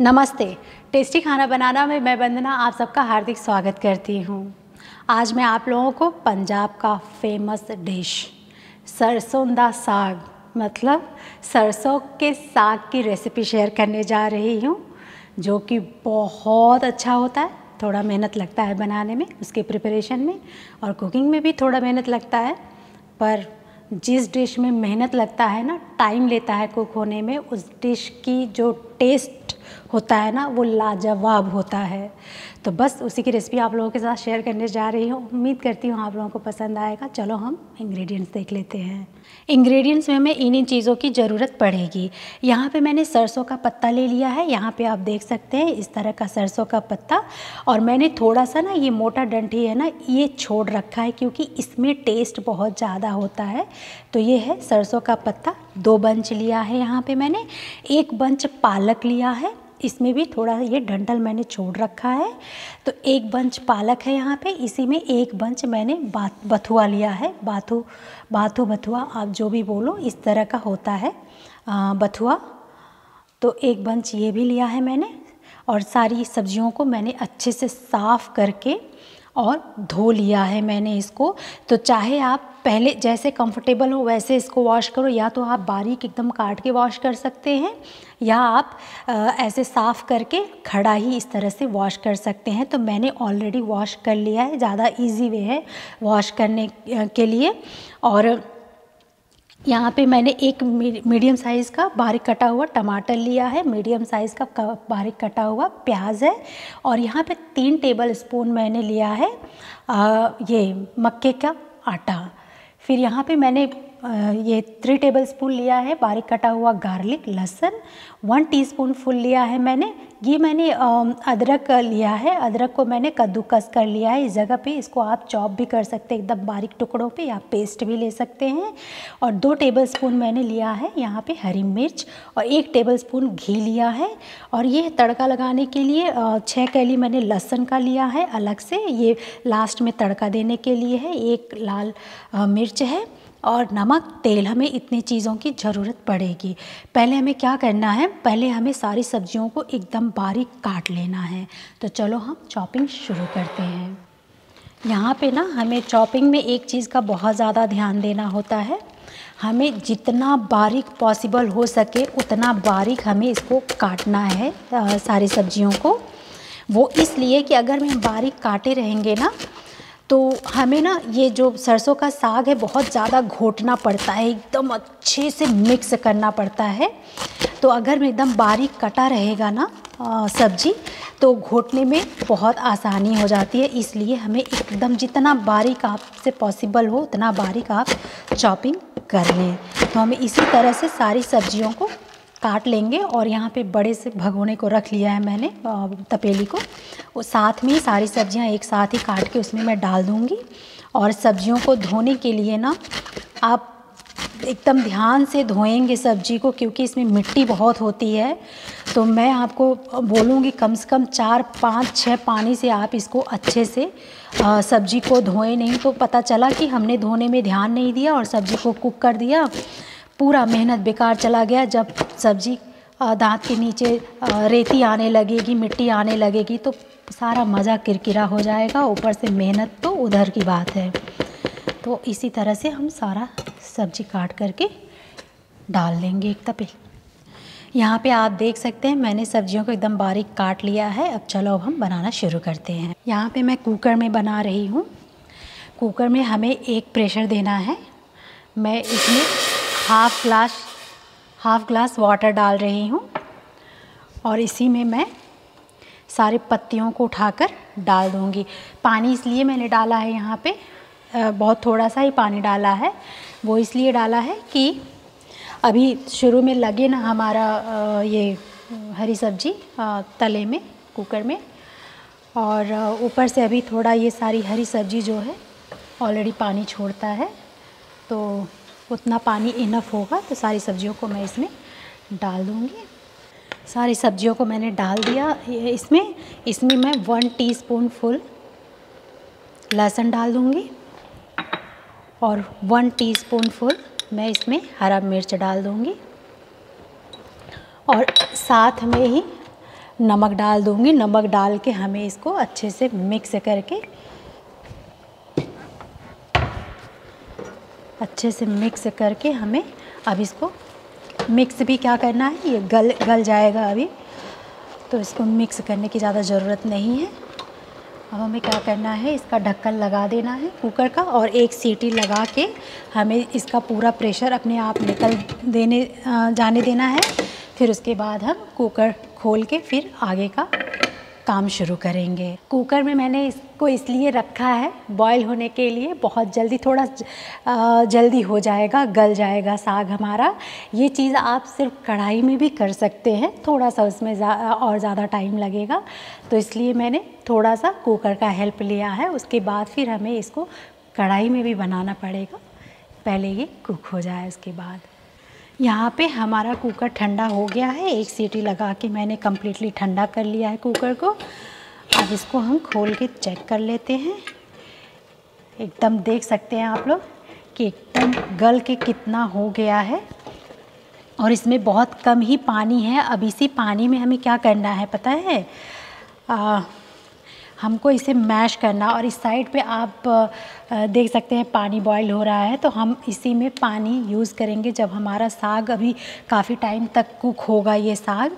नमस्ते। टेस्टी खाना बनाना में मैं वंदना आप सबका हार्दिक स्वागत करती हूँ। आज मैं आप लोगों को पंजाब का फ़ेमस डिश सरसों दा साग मतलब सरसों के साग की रेसिपी शेयर करने जा रही हूँ, जो कि बहुत अच्छा होता है। थोड़ा मेहनत लगता है बनाने में, उसके प्रिपरेशन में और कुकिंग में भी थोड़ा मेहनत लगता है। पर जिस डिश में मेहनत लगता है ना टाइम लेता है कुक होने में, उस डिश की जो टेस्ट होता है ना, वो लाजवाब होता है। तो बस उसी की रेसिपी आप लोगों के साथ शेयर करने जा रही हूँ। उम्मीद करती हूँ आप लोगों को पसंद आएगा। चलो हम इंग्रेडिएंट्स देख लेते हैं। इंग्रेडिएंट्स में हमें इन इन चीज़ों की ज़रूरत पड़ेगी। यहाँ पे मैंने सरसों का पत्ता ले लिया है। यहाँ पे आप देख सकते हैं इस तरह का सरसों का पत्ता। और मैंने थोड़ा सा ना ये मोटा डंठी है ना, ये छोड़ रखा है क्योंकि इसमें टेस्ट बहुत ज़्यादा होता है। तो ये है सरसों का पत्ता। दो बंच लिया है यहाँ पर मैंने। एक बंच पालक लिया है। इसमें भी थोड़ा ये डंठल मैंने छोड़ रखा है। तो एक बंच पालक है यहाँ पे, इसी में एक बंच मैंने बात, बथुआ लिया है। बाथू बाथू बथुआ, आप जो भी बोलो, इस तरह का होता है बथुआ। तो एक बंच ये भी लिया है मैंने, और सारी सब्जियों को मैंने अच्छे से साफ़ करके और धो लिया है मैंने इसको। तो चाहे आप पहले जैसे कंफर्टेबल हो वैसे इसको वॉश करो या तो आप बारीक एकदम काट के वॉश कर सकते हैं या आप आ, ऐसे साफ़ करके खड़ा ही इस तरह से वॉश कर सकते हैं। तो मैंने ऑलरेडी वॉश कर लिया है ज़्यादा इजी वे है वॉश करने के लिए। और यहाँ पे मैंने एक मीडियम साइज़ का बारीक कटा हुआ टमाटर लिया है। मीडियम साइज़ का बारीक कटा हुआ प्याज है और यहाँ पे तीन टेबल स्पून मैंने लिया है आ, ये मक्के का आटा। फिर यहाँ पे मैंने ये थ्री टेबल स्पून लिया है, बारीक कटा हुआ गार्लिक लहसुन वन टीस्पून फुल लिया है मैंने। ये मैंने अदरक लिया है। अदरक को मैंने कद्दूकस कर लिया है। इस जगह पे इसको आप चॉप भी कर सकते हैं, एकदम बारीक टुकड़ों पे या पेस्ट भी ले सकते हैं। और दो टेबल स्पून मैंने लिया है यहाँ पे हरी मिर्च और एक टेबल स्पून घी लिया है। और ये तड़का लगाने के लिए छः कैली मैंने लहसुन का लिया है अलग से। ये लास्ट में तड़का देने के लिए है। एक लाल मिर्च है। और नमक, तेल हमें इतनी चीज़ों की ज़रूरत पड़ेगी। पहले हमें क्या करना है? पहले हमें सारी सब्जियों को एकदम बारीक काट लेना है। तो चलो हम चॉपिंग शुरू करते हैं। यहाँ पे ना हमें चॉपिंग में एक चीज़ का बहुत ज़्यादा ध्यान देना होता है। हमें जितना बारीक पॉसिबल हो सके, उतना बारीक हमें इसको काटना है सारी सब्जियों को। वो इसलिए कि अगर हम बारीक काटे रहेंगे ना तो हमें ना ये जो सरसों का साग है, बहुत ज़्यादा घोटना पड़ता है, एकदम अच्छे से मिक्स करना पड़ता है। तो अगर में एकदम बारीक कटा रहेगा ना सब्ज़ी तो घोटने में बहुत आसानी हो जाती है। इसलिए हमें एकदम जितना बारीक आपसे पॉसिबल हो, उतना बारीक आप चॉपिंग कर लें। तो हमें इसी तरह से सारी सब्जियों को काट लेंगे और यहाँ पे बड़े से भगोने को रख लिया है मैंने तपेली को। वो साथ में सारी सब्ज़ियाँ एक साथ ही काट के उसमें मैं डाल दूँगी। और सब्जियों को धोने के लिए ना, आप एकदम ध्यान से धोएँगे सब्ज़ी को, क्योंकि इसमें मिट्टी बहुत होती है। तो मैं आपको बोलूँगी कम से कम चार, पाँच छः पानी से आप इसको अच्छे से सब्ज़ी को धोएँ। नहीं तो पता चला कि हमने धोने में ध्यान नहीं दिया और सब्ज़ी को कुक कर दिया। पूरा मेहनत बेकार चला गया जब सब्ज़ी दांत के नीचे रेती आने लगेगी, मिट्टी आने लगेगी तो सारा मज़ा किरकिरा हो जाएगा। ऊपर से मेहनत तो उधर की बात है। तो इसी तरह से हम सारा सब्ज़ी काट करके डाल लेंगे एक तपे। यहाँ पे आप देख सकते हैं, मैंने सब्जियों को एकदम बारीक काट लिया है। अब चलो अब हम बनाना शुरू करते हैं। यहाँ पे मैं कुकर में बना रही हूँ। कुकर में हमें एक प्रेशर देना है। मैं इसमें half glass half glass water डाल रही हूँ और इसी में मैं सारे पत्तियों को उठाकर डाल दूँगी। पानी इसलिए मैंने डाला है यहाँ पे बहुत थोड़ा सा ही पानी डाला है। वो इसलिए डाला है कि अभी शुरू में लगे ना हमारा ये हरी सब्ज़ी तले में, कुकर में। और ऊपर से अभी थोड़ा ये सारी हरी सब्ज़ी जो है ऑलरेडी पानी छोड़ता है। तो उतना पानी इनफ होगा तो सारी सब्जियों को मैं इसमें डाल दूँगी। सारी सब्जियों को मैंने डाल दिया। इसमें इसमें मैं वन टीस्पून फुल लहसुन डाल दूँगी और वन टीस्पून फुल मैं इसमें हरा मिर्च डाल दूँगी और साथ में ही नमक डाल दूँगी। नमक डाल के हमें इसको अच्छे से मिक्स करके अच्छे से मिक्स करके हमें अब इसको मिक्स भी क्या करना है? ये गल गल जाएगा अभी। तो इसको मिक्स करने की ज़्यादा ज़रूरत नहीं है। अब हमें क्या करना है? इसका ढक्कन लगा देना है कुकर का और एक सीटी लगा के हमें इसका पूरा प्रेशर अपने आप निकल देने जाने देना है। फिर उसके बाद हम कुकर खोल के फिर आगे का काम शुरू करेंगे। कुकर में मैंने इसको इसलिए रखा है बॉईल होने के लिए बहुत जल्दी, थोड़ा जल्दी हो जाएगा, गल जाएगा साग हमारा। ये चीज़ आप सिर्फ़ कढ़ाई में भी कर सकते हैं, थोड़ा सा उसमें और ज़्यादा टाइम लगेगा। तो इसलिए मैंने थोड़ा सा कुकर का हेल्प लिया है, उसके बाद फिर हमें इसको कढ़ाई में भी बनाना पड़ेगा। पहले ये कुक हो जाए, उसके बाद। यहाँ पे हमारा कुकर ठंडा हो गया है। एक सीटी लगा के मैंने कम्प्लीटली ठंडा कर लिया है कुकर को। अब इसको हम खोल के चेक कर लेते हैं। एकदम देख सकते हैं आप लोग कि एकदम गल के कितना हो गया है। और इसमें बहुत कम ही पानी है। अब इसी पानी में हमें क्या करना है पता है? आ, हमको इसे मैश करना और इस साइड पे आप देख सकते हैं पानी बॉईल हो रहा है तो हम इसी में पानी यूज़ करेंगे जब हमारा साग अभी काफ़ी टाइम तक कुक होगा ये साग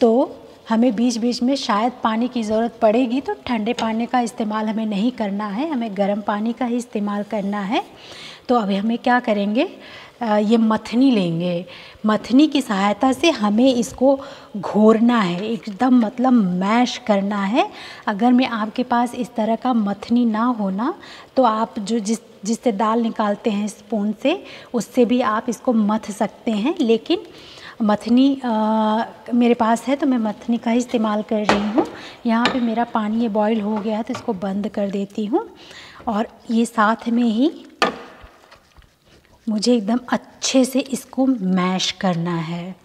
तो हमें बीच बीच में शायद पानी की ज़रूरत पड़ेगी तो ठंडे पानी का इस्तेमाल हमें नहीं करना है, हमें गर्म पानी का ही इस्तेमाल करना है तो अभी हमें क्या करेंगे ये मथनी लेंगे। मथनी की सहायता से हमें इसको घोरना है। एकदम मतलब मैश करना है। अगर मैं आपके पास इस तरह का मथनी ना होना तो आप जो जिस जिससे दाल निकालते हैं स्पून से उससे भी आप इसको मथ सकते हैं। लेकिन मथनी आ, मेरे पास है तो मैं मथनी का ही इस्तेमाल कर रही हूँ। यहाँ पे मेरा पानी ये बॉईल हो गया है तो इसको बंद कर देती हूँ। और ये साथ में ही मुझे एकदम अच्छे से इसको मैश करना है।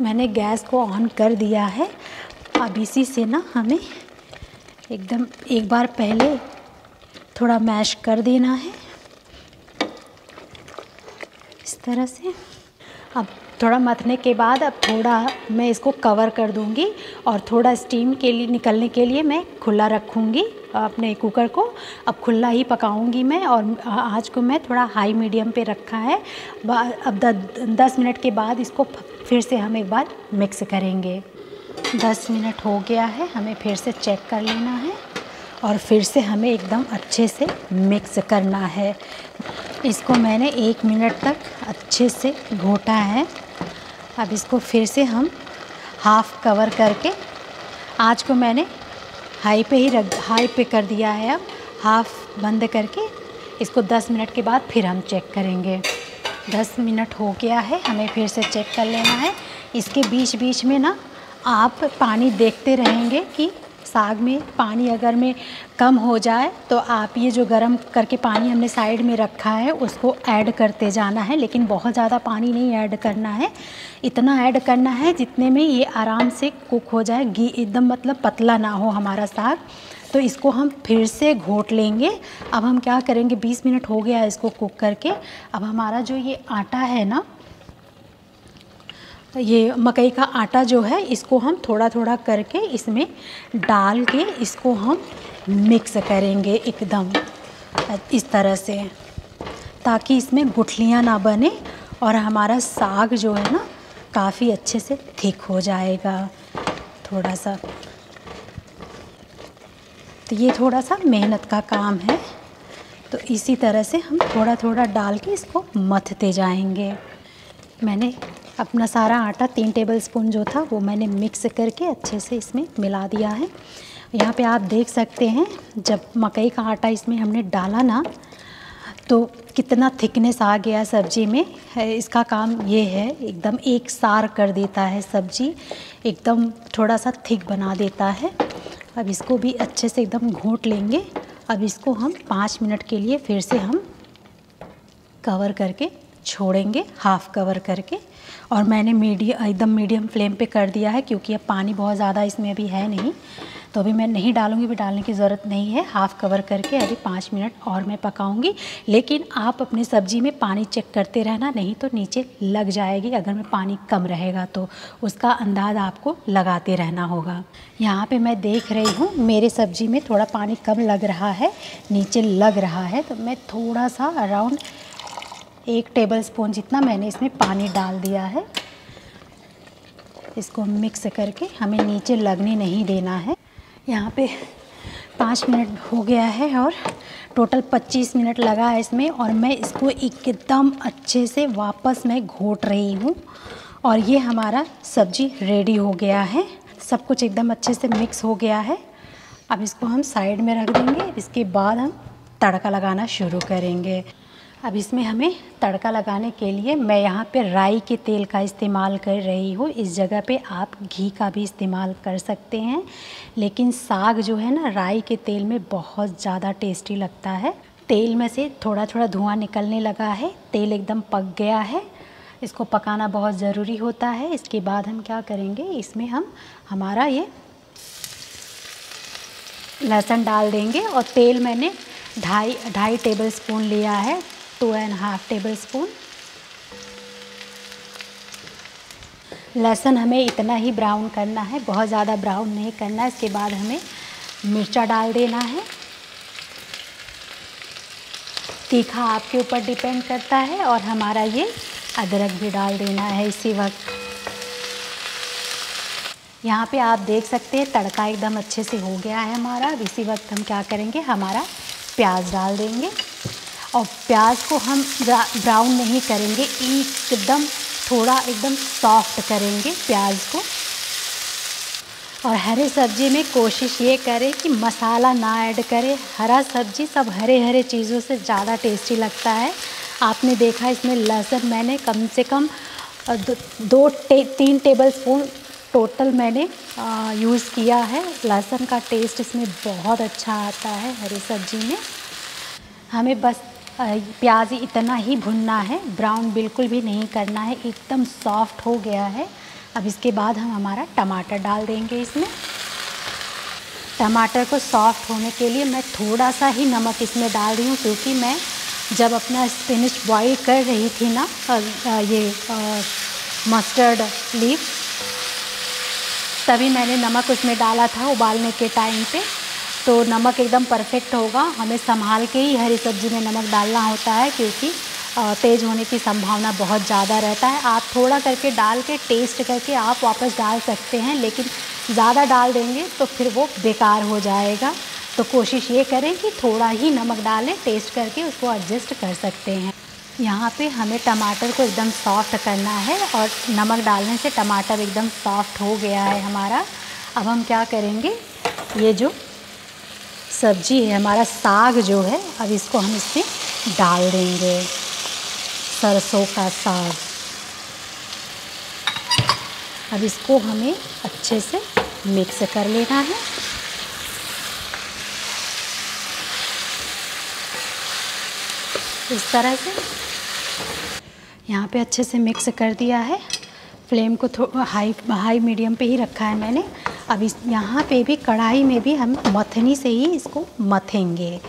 मैंने गैस को ऑन कर दिया है। अब इसी से ना हमें एकदम एक बार पहले थोड़ा मैश कर देना है। इस तरह से। अब थोड़ा मथने के बाद अब थोड़ा मैं इसको कवर कर दूँगी और थोड़ा स्टीम के लिए, निकलने के लिए मैं खुला रखूँगी अपने कुकर को। अब खुला ही पकाऊँगी मैं और आज को मैं थोड़ा हाई मीडियम पे रखा है। अब दस मिनट के बाद इसको फिर से हम एक बार मिक्स करेंगे। दस मिनट हो गया है, हमें फिर से चेक कर लेना है और फिर से हमें एकदम अच्छे से मिक्स करना है। इसको मैंने एक मिनट तक अच्छे से घोटा है। अब इसको फिर से हम हाफ़ कवर करके, आज को मैंने हाई पे ही रख हाई पे कर दिया है अब हाफ़ बंद करके, इसको 10 मिनट के बाद फिर हम चेक करेंगे। 10 मिनट हो गया है, हमें फिर से चेक कर लेना है। इसके बीच बीच में ना आप पानी देखते रहेंगे कि साग में, पानी अगर में कम हो जाए तो आप ये जो गर्म करके पानी हमने साइड में रखा है, उसको ऐड करते जाना है। लेकिन बहुत ज़्यादा पानी नहीं ऐड करना है। इतना ऐड करना है जितने में ये आराम से कुक हो जाए। घी एकदम मतलब पतला ना हो हमारा साग। तो इसको हम फिर से घोट लेंगे। अब हम क्या करेंगे? 20 मिनट हो गया इसको कुक करके। अब हमारा जो ये आटा है ना ये मकई का आटा जो है, इसको हम थोड़ा थोड़ा करके इसमें डाल के इसको हम मिक्स करेंगे एकदम, इस तरह से, ताकि इसमें गुठलियाँ ना बने और हमारा साग जो है ना, काफ़ी अच्छे से थिक हो जाएगा थोड़ा सा तो ये थोड़ा सा मेहनत का काम है तो इसी तरह से हम थोड़ा थोड़ा डाल के इसको मथते जाएँगे। मैंने अपना सारा आटा तीन टेबल स्पून जो था, वो मैंने मिक्स करके अच्छे से इसमें मिला दिया है। यहाँ पे आप देख सकते हैं, जब मकई का आटा इसमें हमने डाला ना तो कितना थिकनेस आ गया सब्ज़ी में। इसका काम ये है, एकदम एक सार कर देता है सब्ज़ी, एकदम थोड़ा सा थिक बना देता है। अब इसको भी अच्छे से एकदम घोट लेंगे। अब इसको हम पाँच मिनट के लिए फिर से हम कवर करके छोड़ेंगे हाफ़ कवर करके। और मैंने मीडियम एकदम मीडियम फ्लेम पे कर दिया है, क्योंकि अब पानी बहुत ज़्यादा इसमें अभी है नहीं। तो अभी मैं नहीं डालूँगी भी डालने की ज़रूरत नहीं है। हाफ़ कवर करके अभी पाँच मिनट और मैं पकाऊँगी। लेकिन आप अपनी सब्ज़ी में पानी चेक करते रहना, नहीं तो नीचे लग जाएगी अगर में पानी कम रहेगा तो उसका अंदाज़ आपको लगाते रहना होगा। यहाँ पे मैं देख रही हूँ, मेरे सब्ज़ी में थोड़ा पानी कम लग रहा है, नीचे लग रहा है तो मैं थोड़ा सा अराउंड एक टेबल स्पून जितना मैंने इसमें पानी डाल दिया है, इसको मिक्स करके हमें नीचे लगने नहीं देना है। यहाँ पे पाँच मिनट हो गया है और टोटल पच्चीस मिनट लगा है इसमें और मैं इसको एकदम अच्छे से वापस मैं घोट रही हूँ और ये हमारा सब्ज़ी रेडी हो गया है। सब कुछ एकदम अच्छे से मिक्स हो गया है। अब इसको हम साइड में रख देंगे। इसके बाद हम तड़का लगाना शुरू करेंगे। अब इसमें हमें तड़का लगाने के लिए मैं यहाँ पे राई के तेल का इस्तेमाल कर रही हूँ। इस जगह पे आप घी का भी इस्तेमाल कर सकते हैं। लेकिन साग जो है ना, राई के तेल में बहुत ज़्यादा टेस्टी लगता है। तेल में से थोड़ा थोड़ा धुआँ निकलने लगा है। तेल एकदम पक गया है। इसको पकाना बहुत ज़रूरी होता है। इसके बाद हम क्या करेंगे? इसमें हम हमारा ये लहसुन डाल देंगे और तेल मैंने ढाई ढाई टेबल स्पून लिया है। Two and half tablespoon. लहसुन हमें इतना ही ब्राउन करना है, बहुत ज़्यादा ब्राउन नहीं करना है। इसके बाद हमें मिर्चा डाल देना है। तीखा आपके ऊपर डिपेंड करता है और हमारा ये अदरक भी डाल देना है इसी वक्त। यहाँ पे आप देख सकते हैं, तड़का एकदम अच्छे से हो गया है हमारा। अब इसी वक्त हम क्या करेंगे, हमारा प्याज डाल देंगे। और प्याज को हम ब्राउन नहीं करेंगे एकदम थोड़ा एकदम सॉफ्ट करेंगे प्याज को। और हरे सब्ज़ी में कोशिश ये करें कि मसाला ना ऐड करें। हरा सब्ज़ी सब हरे हरे चीज़ों से ज़्यादा टेस्टी लगता है। आपने देखा इसमें लहसुन मैंने कम से कम दो, दो टे, तीन टेबल स्पून टोटल मैंने यूज़ किया है। लहसुन का टेस्ट इसमें बहुत अच्छा आता है हरी सब्ज़ी में। हमें बस प्याज इतना ही भुनना है ब्राउन बिल्कुल भी नहीं करना है, एकदम सॉफ्ट हो गया है। अब इसके बाद हम हमारा टमाटर डाल देंगे इसमें। टमाटर को सॉफ्ट होने के लिए मैं थोड़ा सा ही नमक इसमें डाल रही हूँ, क्योंकि मैं जब अपना स्पिनिच बॉईल कर रही थी ना ये मस्टर्ड लीफ तभी मैंने नमक उसमें डाला था उबालने के टाइम पे। तो नमक एकदम परफेक्ट होगा। हमें संभाल के ही हरी सब्ज़ी में नमक डालना होता है क्योंकि तेज़ होने की संभावना बहुत ज़्यादा रहता है। आप थोड़ा करके डाल के टेस्ट करके आप वापस डाल सकते हैं, लेकिन ज़्यादा डाल देंगे तो फिर वो बेकार हो जाएगा। तो कोशिश ये करें कि थोड़ा ही नमक डालें टेस्ट करके उसको एडजस्ट कर सकते हैं। यहाँ पे हमें टमाटर को एकदम सॉफ्ट करना है और नमक डालने से टमाटर एकदम सॉफ्ट हो गया है हमारा। अब हम क्या करेंगे? ये जो सब्ज़ी है, हमारा साग जो है, अब इसको हम इसमें डाल देंगे। सरसों का साग। अब इसको हमें अच्छे से मिक्स कर लेना है। इस तरह से यहाँ पे अच्छे से मिक्स कर दिया है। फ्लेम को थोड़ा हाई हाई, मीडियम पे ही रखा है मैंने। अब इस यहाँ पे भी कढ़ाई में भी हम मथनी से ही इसको मथेंगे।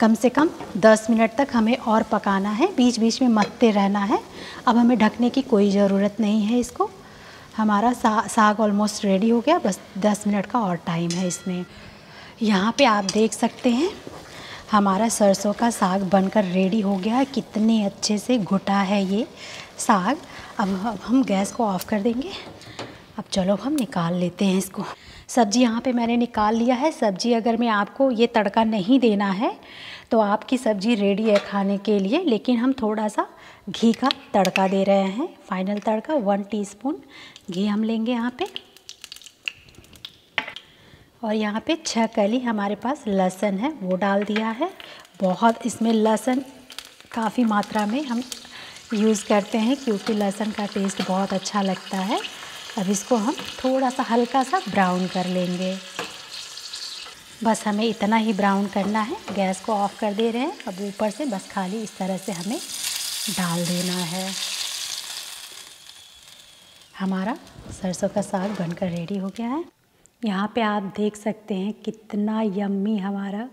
कम से कम 10 मिनट तक हमें और पकाना है बीच बीच में मथते रहना है। अब हमें ढकने की कोई ज़रूरत नहीं है इसको। हमारा सा, साग ऑलमोस्ट रेडी हो गया बस 10 मिनट का और टाइम है इसमें। यहाँ पे आप देख सकते हैं हमारा सरसों का साग बनकर रेडी हो गया है। कितने अच्छे से घुटा है ये साग। अब हम गैस को ऑफ़ कर देंगे। अब चलो हम निकाल लेते हैं इसको। सब्ज़ी यहाँ पे मैंने निकाल लिया है। सब्ज़ी अगर मैं आपको ये तड़का नहीं देना है तो आपकी सब्ज़ी रेडी है खाने के लिए, लेकिन हम थोड़ा सा घी का तड़का दे रहे हैं। फाइनल तड़का वन टीस्पून घी हम लेंगे यहाँ पे। और यहाँ पे छह कली हमारे पास लहसुन है, वो डाल दिया है। बहुत इसमें लहसुन काफ़ी मात्रा में हम यूज़ करते हैं, क्योंकि लहसुन का टेस्ट बहुत अच्छा लगता है। अब इसको हम थोड़ा सा हल्का सा ब्राउन कर लेंगे। बस हमें इतना ही ब्राउन करना है। गैस को ऑफ़ कर दे रहे हैं। अब ऊपर से बस खाली इस तरह से हमें डाल देना है। हमारा सरसों का साग बनकर रेडी हो गया है। यहाँ पे आप देख सकते हैं कितना यम्मी हमारा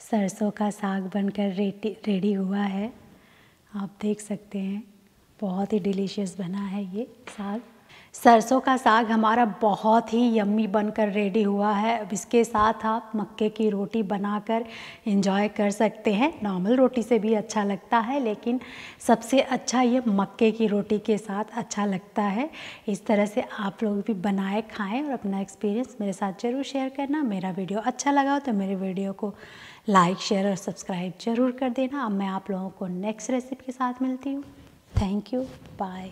सरसों का साग बनकर रेडी रेडी हुआ है। आप देख सकते हैं। बहुत ही डिलीशियस बना है ये साग। सरसों का साग हमारा बहुत ही यम्मी बनकर रेडी हुआ है। अब इसके साथ आप मक्के की रोटी बनाकर इंजॉय कर सकते हैं। नॉर्मल रोटी से भी अच्छा लगता है, लेकिन सबसे अच्छा ये मक्के की रोटी के साथ अच्छा लगता है। इस तरह से आप लोग भी बनाए, खाएँ और अपना एक्सपीरियंस मेरे साथ ज़रूर शेयर करना। मेरा वीडियो अच्छा लगा हो तो मेरे वीडियो को लाइक शेयर और सब्सक्राइब ज़रूर कर देना। अब मैं आप लोगों को नेक्स्ट रेसिपी के साथ मिलती हूँ। Thank you bye